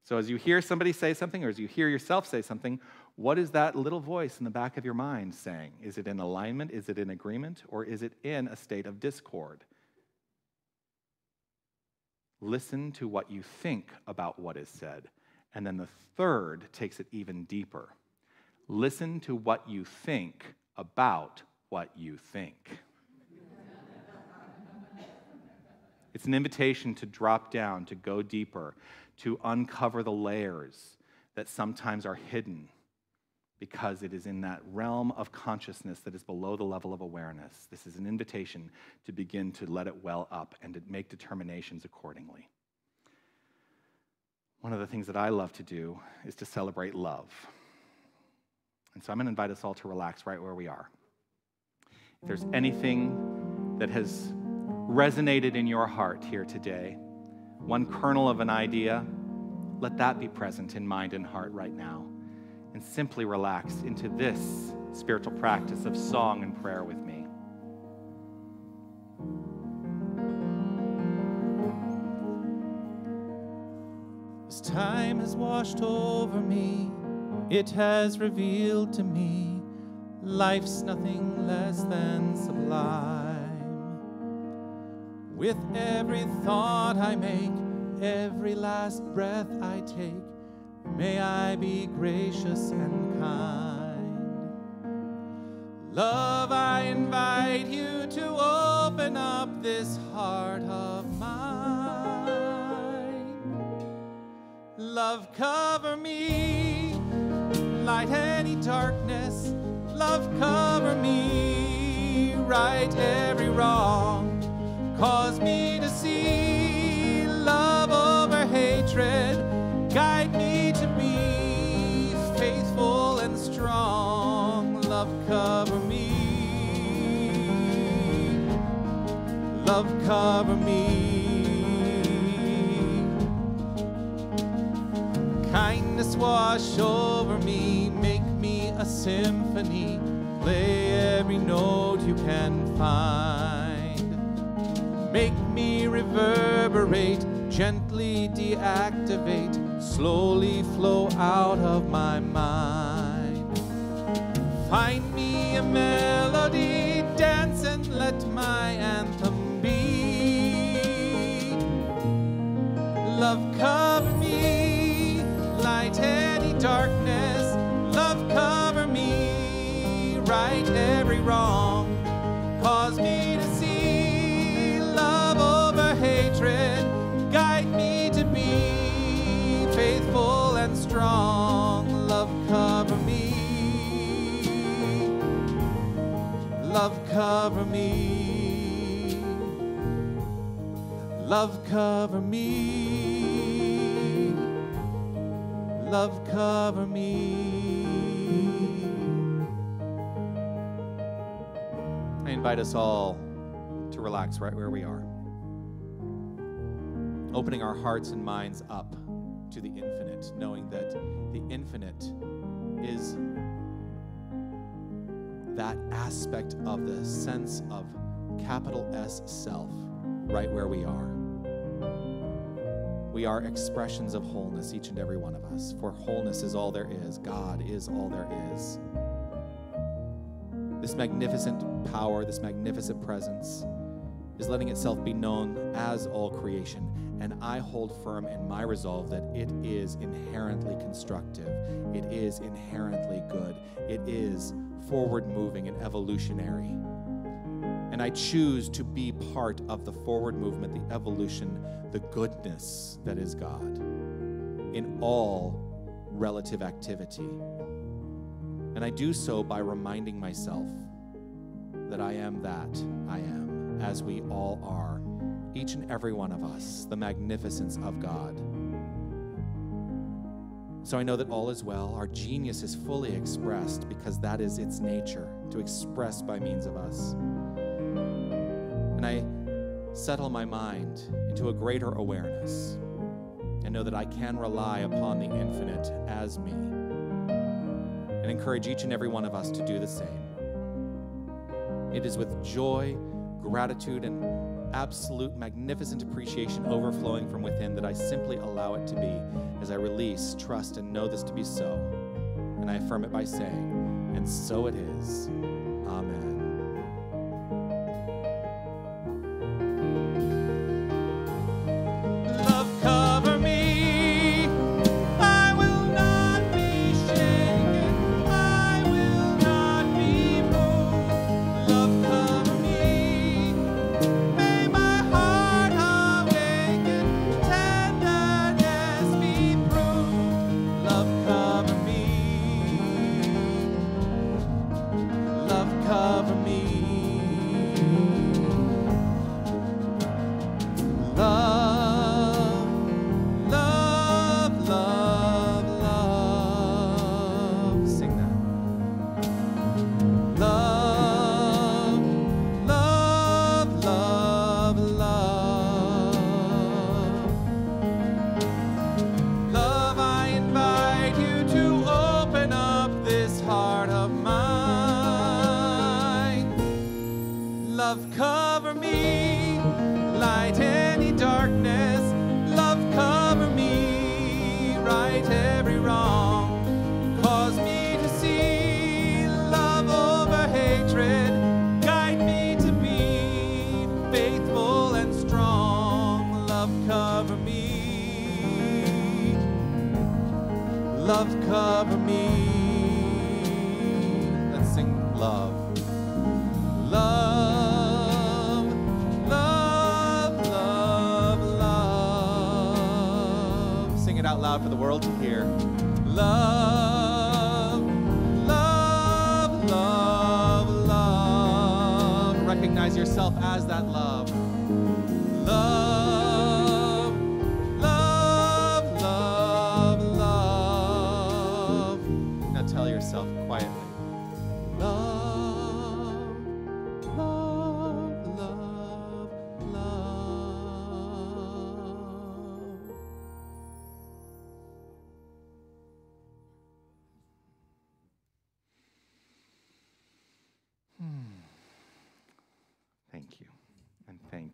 So, as you hear somebody say something, or as you hear yourself say something, what is that little voice in the back of your mind saying? Is it in alignment? Is it in agreement? Or is it in a state of discord? Listen to what you think about what is said. And then the third takes it even deeper. Listen to what you think about what you think. it's an invitation to drop down, to go deeper, to uncover the layers that sometimes are hidden because it is in that realm of consciousness that is below the level of awareness. This is an invitation to begin to let it well up and to make determinations accordingly. One of the things that I love to do is to celebrate love. And so I'm going to invite us all to relax right where we are. If there's anything that has resonated in your heart here today, one kernel of an idea, let that be present in mind and heart right now. And simply relax into this spiritual practice of song and prayer with me. As time has washed over me, it has revealed to me life's nothing less than sublime. With every thought I make, every last breath I take, may I be gracious and kind. Love, I invite you to open up this heart of mine. Love, cover me, light any darkness. Love, cover me, right every wrong. Cause me to see love over hatred. Love, cover me. Kindness wash over me, make me a symphony. Play every note you can find. Make me reverberate, gently deactivate, slowly flow out of my mind. Find me a melody, cover me. Love cover me. Love cover me. I invite us all to relax right where we are. Opening our hearts and minds up to the infinite, knowing that the infinite is that aspect of the sense of capital S self right where we are. We are expressions of wholeness, each and every one of us, for wholeness is all there is. God is all there is. This magnificent power, this magnificent presence is letting itself be known as all creation. And I hold firm in my resolve that it is inherently constructive, it is inherently good, it is forward moving and evolutionary. And I choose to be part of the forward movement, the evolution, the goodness that is God in all relative activity. And I do so by reminding myself that I am that I am, as we all are, each and every one of us, the magnificence of God. So I know that all is well. Our genius is fully expressed because that is its nature, to express by means of us. And I settle my mind into a greater awareness and know that I can rely upon the infinite as me and encourage each and every one of us to do the same. It is with joy, gratitude, and absolute magnificent appreciation overflowing from within that I simply allow it to be as I release, trust, and know this to be so. And I affirm it by saying, and so it is. Amen.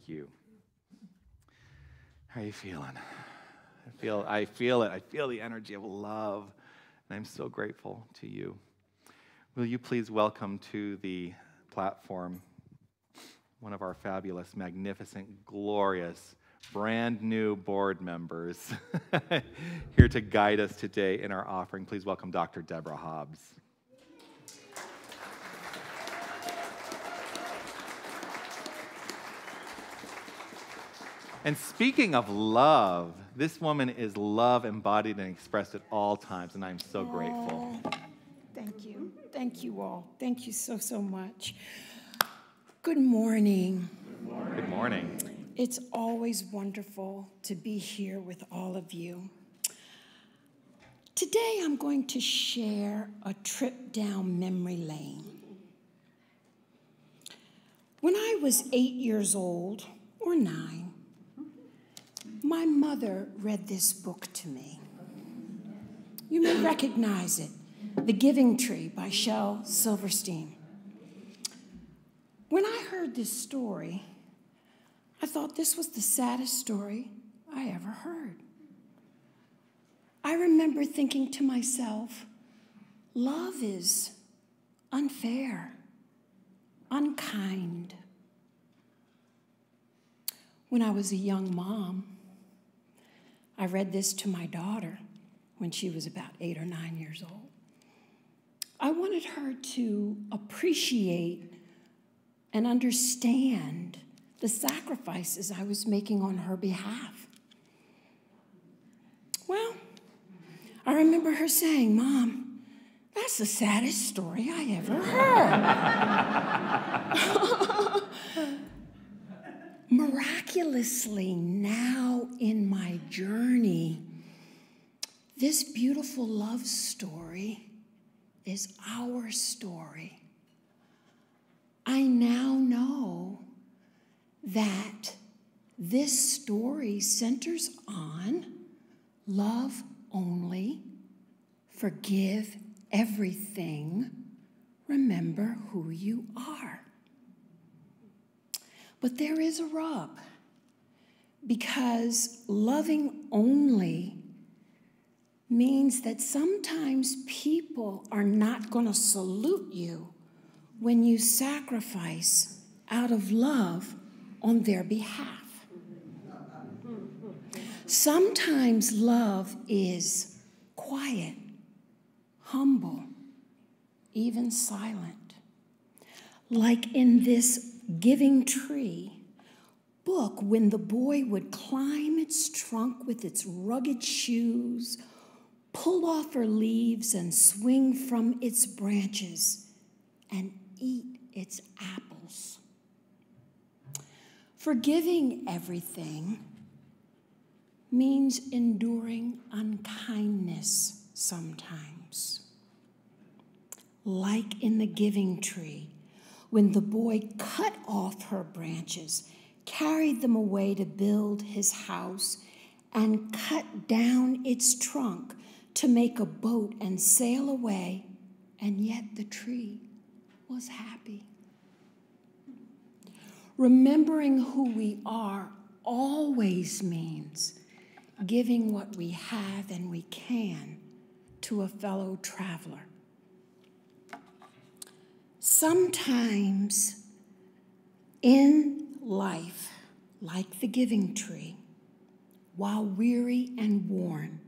You. How are you feeling? I feel, I feel it. I feel the energy of love. And I'm so grateful to you. Will you please welcome to the platform one of our fabulous, magnificent, glorious, brand new board members here to guide us today in our offering. Please welcome Dr. Deborah Hobbs. And speaking of love, this woman is love embodied and expressed at all times, and I'm so grateful. Oh, Thank you. Thank you all. Thank you so, so much. Good morning. Good morning. It's always wonderful to be here with all of you. Today I'm going to share a trip down memory lane. When I was eight years old, or nine, my mother read this book to me. You may recognize it The Giving Tree by Shel Silverstein. When I heard this story, I thought this was the saddest story I ever heard. I remember thinking to myself, love is unfair, unkind. When I was a young mom, I read this to my daughter when she was about eight or nine years old. I wanted her to appreciate and understand the sacrifices I was making on her behalf. Well, I remember her saying, Mom, that's the saddest story I ever heard. Miraculously, now in my journey, this beautiful love story is our story. I now know that this story centers on love only, forgive everything, remember who you are. But there is a rub because loving only means that sometimes people are not going to salute you when you sacrifice out of love on their behalf. Sometimes love is quiet, humble, even silent. Like in this Giving Tree book, when the boy would climb its trunk with its rugged shoes, pull off her leaves, and swing from its branches and eat its apples. Forgiving everything means enduring unkindness sometimes. Like in the giving tree, when the boy cut off her branches, carried them away to build his house, and cut down its trunk to make a boat and sail away, and yet the tree was happy. Remembering who we are always means giving what we have and we can to a fellow traveler. Sometimes in life, like the giving tree, while weary and worn,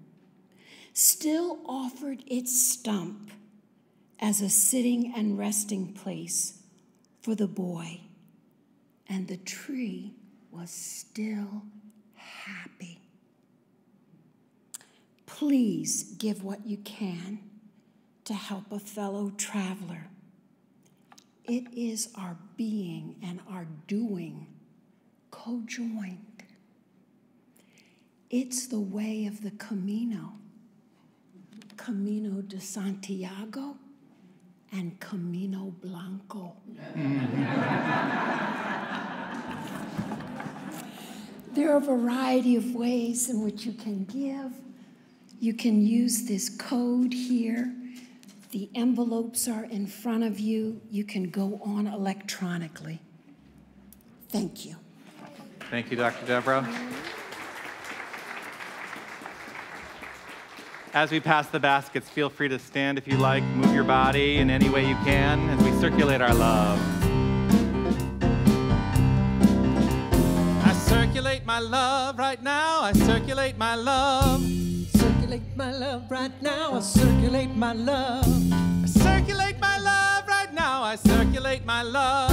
still offered its stump as a sitting and resting place for the boy, and the tree was still happy. Please give what you can to help a fellow traveler. It is our being and our doing co joined. It's the way of the Camino, Camino de Santiago and Camino Blanco. there are a variety of ways in which you can give. You can use this code here. The envelopes are in front of you. You can go on electronically. Thank you. Thank you, Dr. Deborah. As we pass the baskets, feel free to stand if you like, move your body in any way you can as we circulate our love. I circulate my love right now, I circulate my love. Circulate my love right now, I circulate my love. I circulate my love right now, I circulate my love.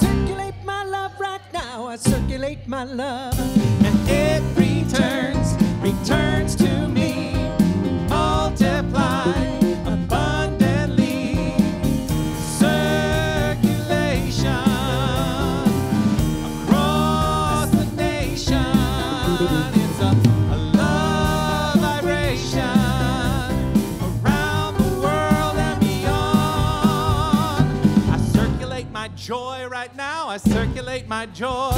Circulate my love right now, I circulate my love. And it returns, returns to me multiply circulate my joy.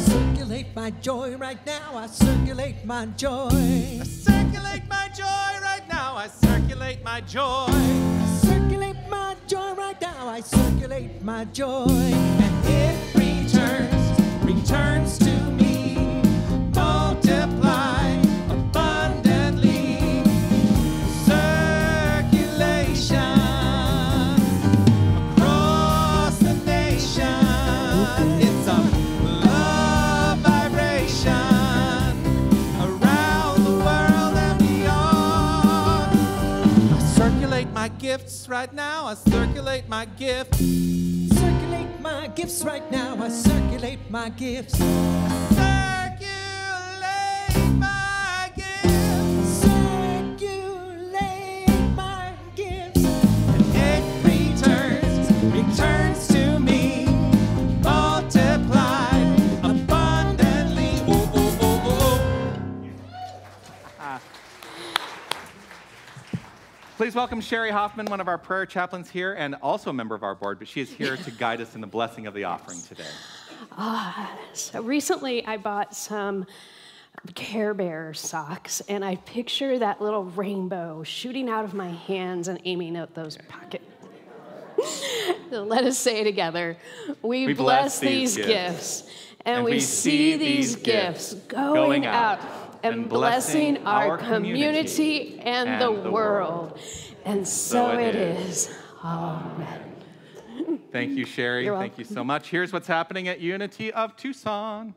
Circulate my joy right now, I circulate my joy. I circulate my joy right now. I circulate my joy. Circulate my joy right now, I circulate my joy. And it returns, returns to me. Multiply gifts right now. I circulate my gifts. Circulate my gifts right now, I circulate my gifts. Circulate my welcome Sherry Hoffman, one of our prayer chaplains here, and also a member of our board, but she is here to guide us in the blessing of the offering today. Ah, so recently I bought some Care Bear socks, and I picture that little rainbow shooting out of my hands and aiming at those pockets. let us say together. We, We bless, bless these gifts, gifts, and, we, see these gifts going out and blessing our community and the world. And so So it it is. is. Amen. Thank you, Sherry. You're Thank you so much. Here's what's happening at Unity of Tucson.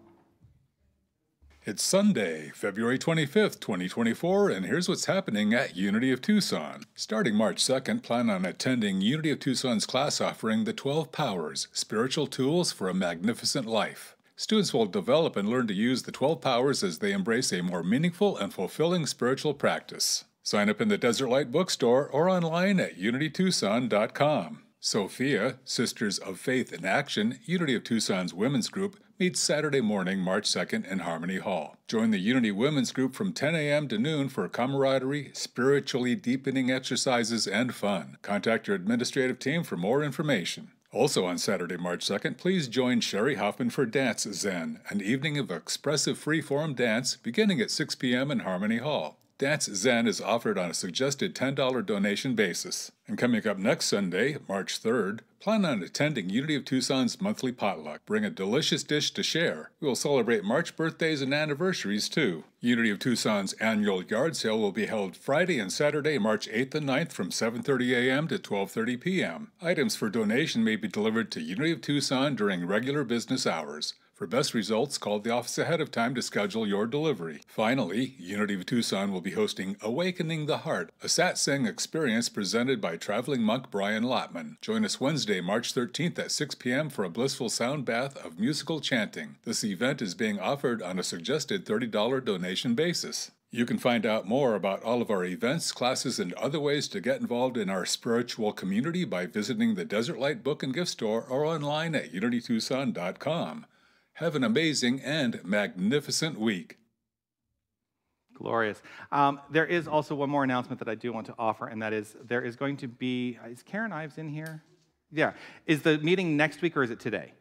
It's Sunday, February 25th, 2024, and here's what's happening at Unity of Tucson. Starting March 2nd, plan on attending Unity of Tucson's class offering The 12 Powers Spiritual Tools for a Magnificent Life. Students will develop and learn to use the 12 powers as they embrace a more meaningful and fulfilling spiritual practice. Sign up in the Desert Light Bookstore or online at unitytucson.com. Sophia, Sisters of Faith in Action, Unity of Tucson's women's group, meets Saturday morning, March 2nd in Harmony Hall. Join the Unity Women's Group from 10 a.m. to noon for camaraderie, spiritually deepening exercises, and fun. Contact your administrative team for more information. Also on Saturday, March 2nd, please join Sherry Hoffman for Dance Zen, an evening of expressive free-form dance beginning at 6 p.m. in Harmony Hall. Dance Zen is offered on a suggested $10 donation basis. And coming up next Sunday, March 3rd, plan on attending Unity of Tucson's monthly potluck. Bring a delicious dish to share. We will celebrate March birthdays and anniversaries too. Unity of Tucson's annual yard sale will be held Friday and Saturday, March 8th and 9th from 7:30 a.m. to 12:30 p.m. Items for donation may be delivered to Unity of Tucson during regular business hours. For best results, call the office ahead of time to schedule your delivery. Finally, Unity of Tucson will be hosting Awakening the Heart, a satsang experience presented by traveling monk Brian Lotman. Join us Wednesday, March 13th at 6 p.m. for a blissful sound bath of musical chanting. This event is being offered on a suggested $30 donation basis. You can find out more about all of our events, classes, and other ways to get involved in our spiritual community by visiting the Desert Light Book and Gift Store or online at unitytucson.com. Have an amazing and magnificent week. Glorious. Um, there is also one more announcement that I do want to offer, and that is there is going to be, is Karen Ives in here? Yeah. Is the meeting next week or is it today?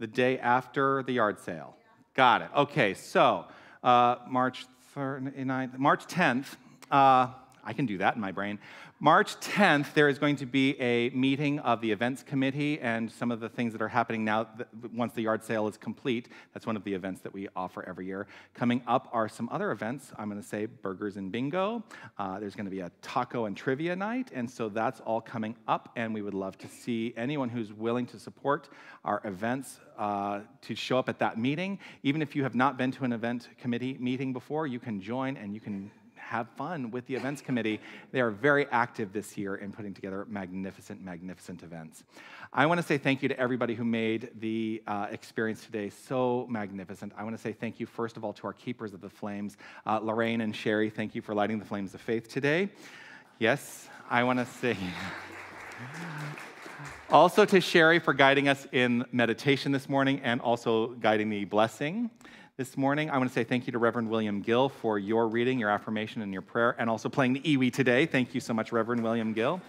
The day after the yard sale. Got it. Okay, so uh, March 9th, March 10th, uh, I can do that in my brain. March 10th, there is going to be a meeting of the events committee and some of the things that are happening now once the yard sale is complete. That's one of the events that we offer every year. Coming up are some other events. I'm going to say burgers and bingo. Uh, there's going to be a taco and trivia night, and so that's all coming up. And we would love to see anyone who's willing to support our events uh, to show up at that meeting. Even if you have not been to an event committee meeting before, you can join and you can have fun with the events committee. They are very active this year in putting together magnificent, magnificent events. I want to say thank you to everybody who made the uh, experience today so magnificent. I want to say thank you, first of all, to our keepers of the flames, uh, Lorraine and Sherry. Thank you for lighting the flames of faith today. Yes, I want to say. also to Sherry for guiding us in meditation this morning and also guiding the blessing this morning. I want to say thank you to Reverend William Gill for your reading, your affirmation, and your prayer, and also playing the EWI today. Thank you so much, Reverend William Gill.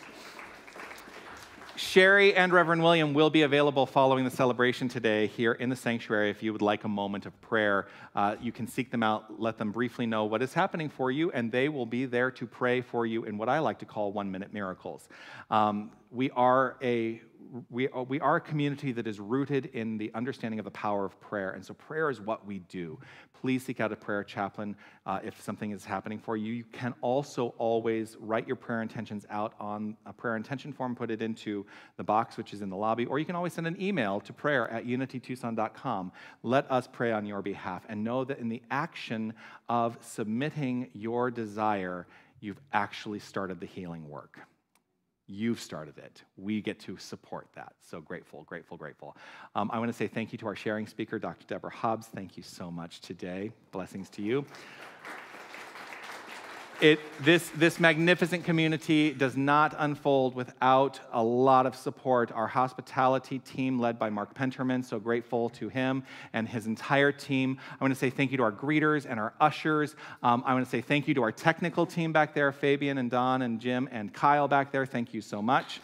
Sherry and Reverend William will be available following the celebration today here in the sanctuary. If you would like a moment of prayer, uh, you can seek them out, let them briefly know what is happening for you, and they will be there to pray for you in what I like to call one minute miracles. Um, we are a we, uh, we are a community that is rooted in the understanding of the power of prayer. And so prayer is what we do. Please seek out a prayer chaplain uh, if something is happening for you. You can also always write your prayer intentions out on a prayer intention form, put it into the box which is in the lobby, or you can always send an email to prayer at unitytucson.com. Let us pray on your behalf and know that in the action of submitting your desire, you've actually started the healing work. You've started it. We get to support that. So grateful, grateful, grateful. Um, I want to say thank you to our sharing speaker, Dr. Deborah Hobbs. Thank you so much today. Blessings to you. It, this, this magnificent community does not unfold without a lot of support. Our hospitality team, led by Mark Penterman, so grateful to him and his entire team. I want to say thank you to our greeters and our ushers. Um, I want to say thank you to our technical team back there, Fabian and Don and Jim and Kyle back there. Thank you so much.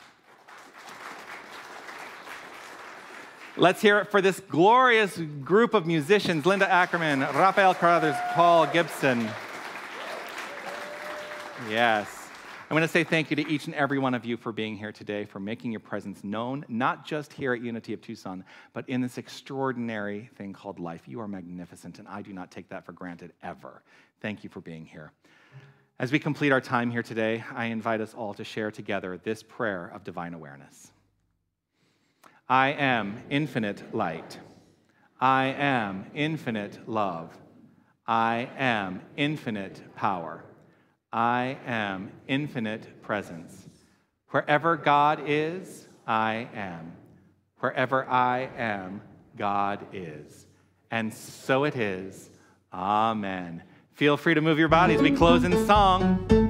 Let's hear it for this glorious group of musicians Linda Ackerman, Rafael Carruthers, Paul Gibson. Yes. I want to say thank you to each and every one of you for being here today, for making your presence known, not just here at Unity of Tucson, but in this extraordinary thing called life. You are magnificent, and I do not take that for granted ever. Thank you for being here. As we complete our time here today, I invite us all to share together this prayer of divine awareness. I am infinite light. I am infinite love. I am infinite power. I am infinite presence. Wherever God is, I am. Wherever I am, God is. And so it is. Amen. Feel free to move your bodies. We close in song.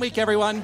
Week, everyone.